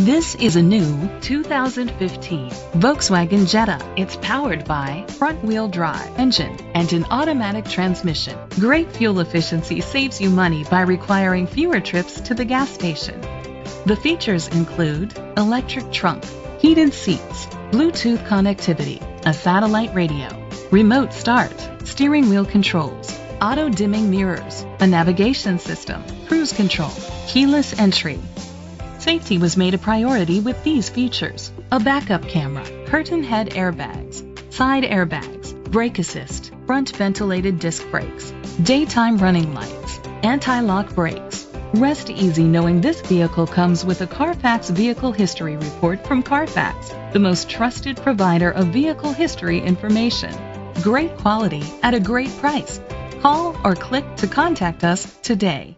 This is a new 2015 Volkswagen Jetta. It's powered by front-wheel drive engine and an automatic transmission. Great fuel efficiency saves you money by requiring fewer trips to the gas station. The features include electric trunk, heated seats, Bluetooth connectivity, a satellite radio, remote start, steering wheel controls, auto dimming mirrors, a navigation system, cruise control, keyless entry. Safety was made a priority with these features. A backup camera, curtain head airbags, side airbags, brake assist, front ventilated disc brakes, daytime running lights, anti-lock brakes. Rest easy knowing this vehicle comes with a Carfax Vehicle History Report from Carfax, the most trusted provider of vehicle history information. Great quality at a great price. Call or click to contact us today.